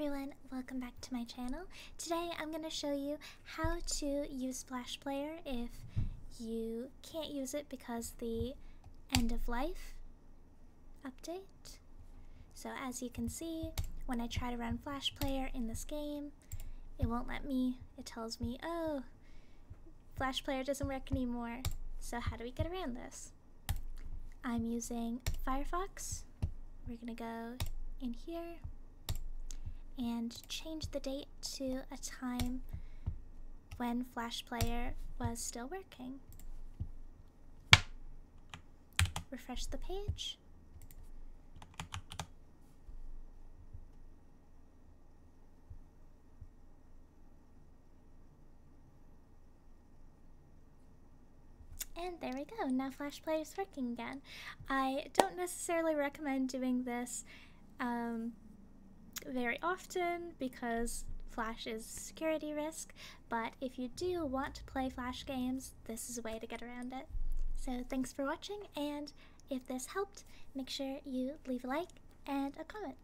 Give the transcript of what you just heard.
everyone, welcome back to my channel. Today I'm going to show you how to use Flash Player if you can't use it because the end of life update. So as you can see, when I try to run Flash Player in this game, it won't let me. It tells me, oh, Flash Player doesn't work anymore. So how do we get around this? I'm using Firefox. We're gonna go in here and change the date to a time when Flash Player was still working. Refresh the page. And there we go, now Flash Player is working again. I don't necessarily recommend doing this um, very often because Flash is a security risk, but if you do want to play Flash games, this is a way to get around it. So thanks for watching, and if this helped, make sure you leave a like and a comment.